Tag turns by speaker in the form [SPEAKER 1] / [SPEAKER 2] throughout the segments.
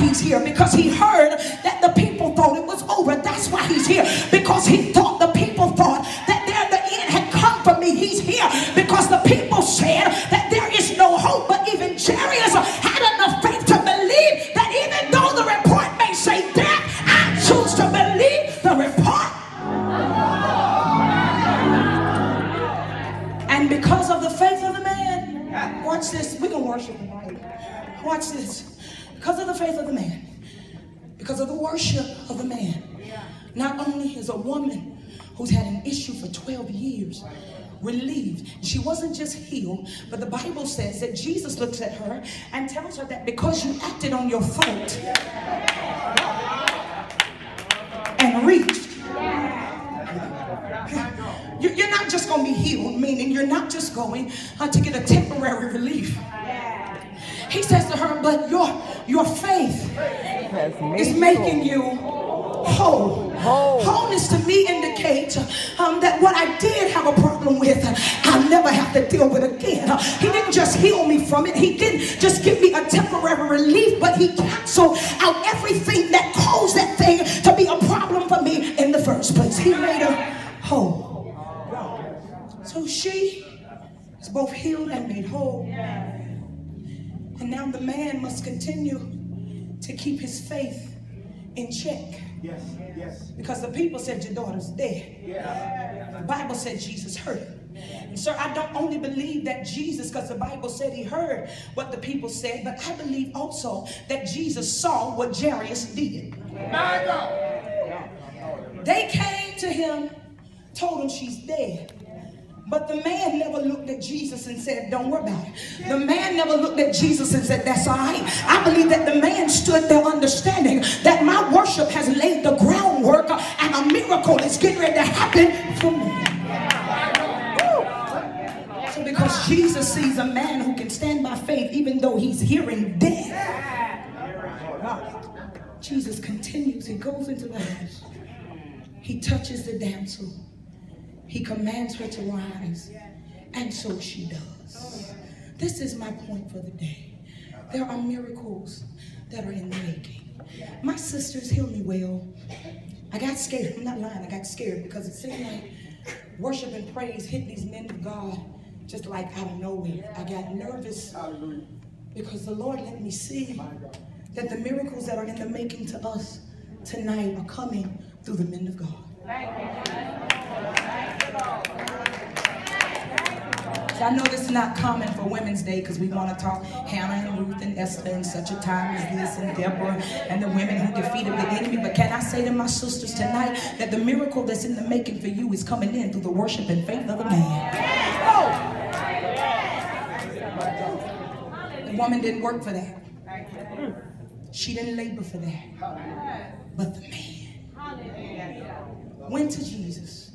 [SPEAKER 1] he's here because he heard that the people thought it was over. That's why he's here because he thought the people thought that there the end had come for me. He's here because the people said that there is no hope. But even Jairus had enough faith to believe that even though the report may say death, I choose to believe the report. And because of the faith of the man, watch this. We're going to worship tonight. Watch this. Because of the faith of the man, because of the worship of the man, not only is a woman who's had an issue for 12 years relieved. She wasn't just healed, but the Bible says that Jesus looks at her and tells her that because you acted on your fault and reached, you- you're not just going to be healed, meaning you're not just going uh, to get a temporary relief. He says to her, but your, your faith is making you whole.
[SPEAKER 2] Whole.
[SPEAKER 1] Wholeness to me indicates um, that what I did have a problem with, I'll never have to deal with again. He didn't just heal me from it. He didn't just give me a temporary relief, but he canceled out everything that caused that thing to be a problem for me in the first place. He made her whole. So she is both healed and made whole. And now the man must continue to keep his faith in check.
[SPEAKER 3] Yes, yes.
[SPEAKER 1] Because the people said your daughter's dead. The Bible said Jesus heard it. And sir, I don't only believe that Jesus, because the Bible said he heard what the people said, but I believe also that Jesus saw what Jairus did.
[SPEAKER 3] My God.
[SPEAKER 1] They came to him, told him she's dead. But the man never looked at Jesus and said, Don't worry about it. The man never looked at Jesus and said, That's all right. I believe that the man stood there understanding that my worship has laid the groundwork and a miracle is getting ready to happen for me. So because Jesus sees a man who can stand by faith even though he's hearing death. Jesus continues, he goes into the house. He touches the damsel. He commands her to rise. And so she does. This is my point for the day. There are miracles that are in the making. My sisters heal me well. I got scared. I'm not lying. I got scared because it seemed like worship and praise hit these men of God just like out of nowhere. I got nervous because the Lord let me see that the miracles that are in the making to us tonight are coming through the men of God. I know this is not common for Women's Day because we want to talk Hannah and Ruth and Esther in such a time as this and Deborah and the women who defeated the enemy. But can I say to my sisters tonight that the miracle that's in the making for you is coming in through the worship and faith of a man. The woman didn't work for that. She didn't labor for that. But the man went to Jesus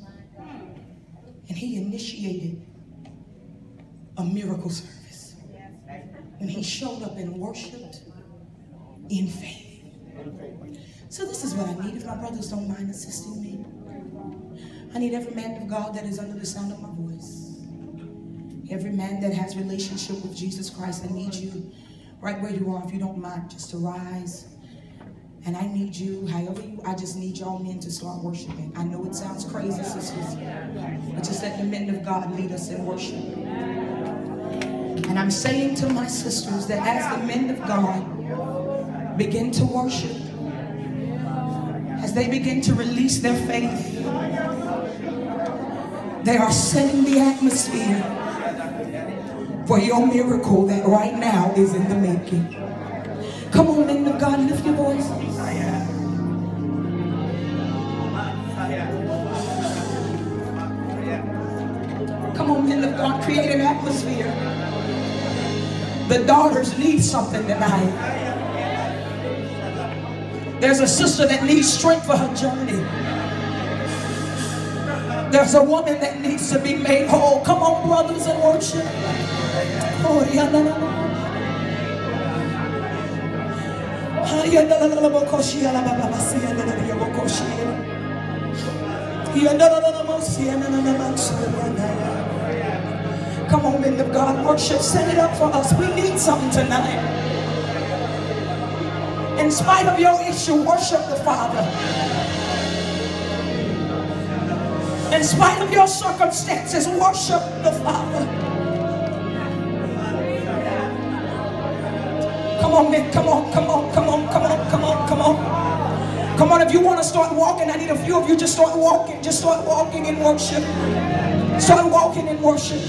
[SPEAKER 1] and he initiated a miracle service. And he showed up and worshiped in faith. So this is what I need if my brothers don't mind assisting me. I need every man of God that is under the sound of my voice. Every man that has relationship with Jesus Christ, I need you right where you are, if you don't mind, just to rise. And I need you, however you, I just need y'all men to start worshiping. I know it sounds crazy, sisters, but just let the men of God lead us in worship. And I'm saying to my sisters that as the men of God begin to worship, as they begin to release their faith, they are setting the atmosphere for your miracle that right now is in the making. Come on, men of God, lift your voices. Come on, men of God, create an atmosphere. The daughters need something tonight. There's a sister that needs strength for her journey. There's a woman that needs to be made whole. Come on, brothers, and worship. Oh, Come on, men of God, worship. Set it up for us. We need something tonight. In spite of your issue, worship the Father. In spite of your circumstances, worship the Father. Come on, man. Come on, come on, come on, come on, you want to start walking, I need a few of you just start walking. Just start walking in worship. Start walking in worship.